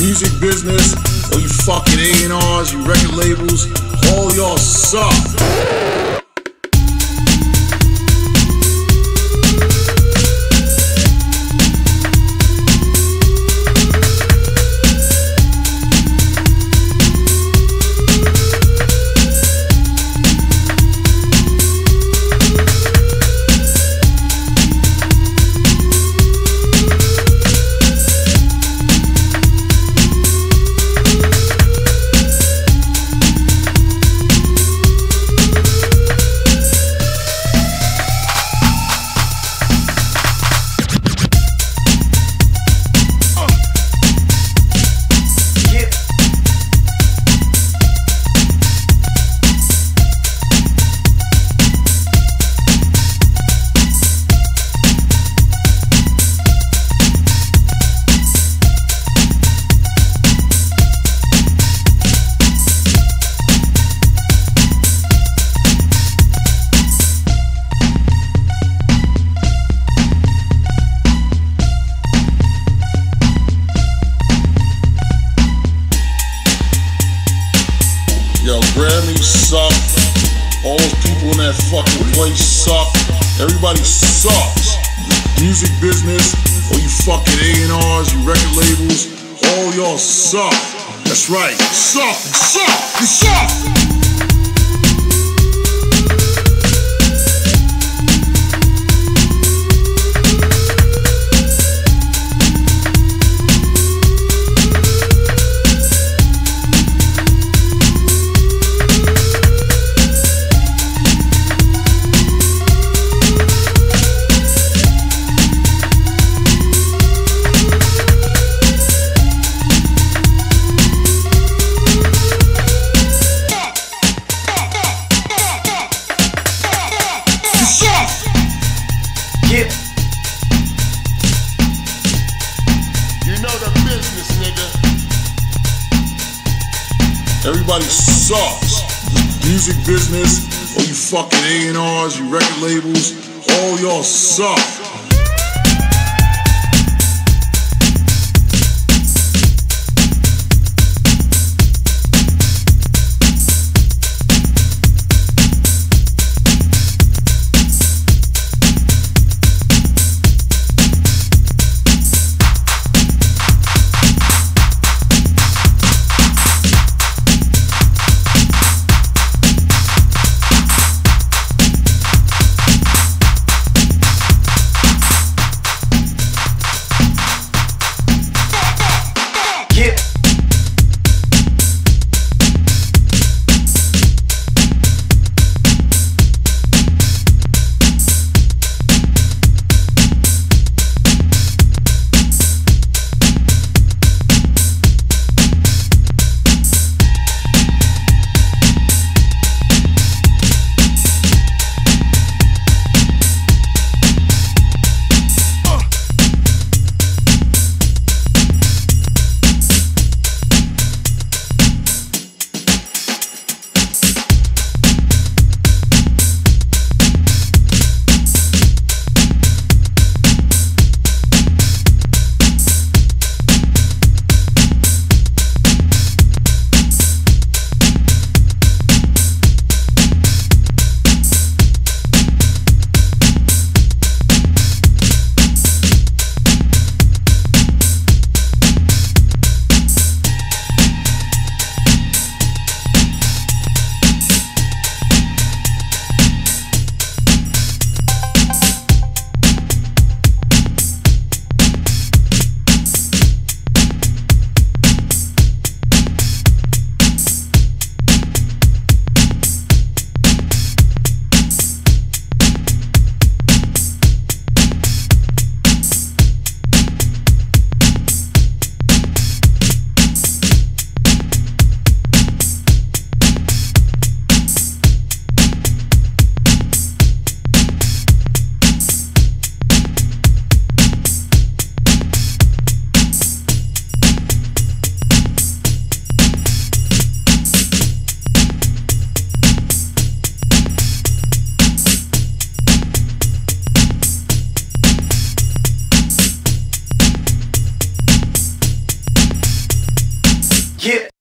business, all you fucking A&Rs, you record labels, all y'all suck. Yo, Grammy suck. All those people in that fucking place suck. Everybody sucks. Music business, all you fucking A&Rs, you record labels, all y'all suck. That's right. Suck, suck, you suck. Know business, nigga. Everybody sucks. Music business, all you fucking A&Rs, you record labels, all y'all suck. Get.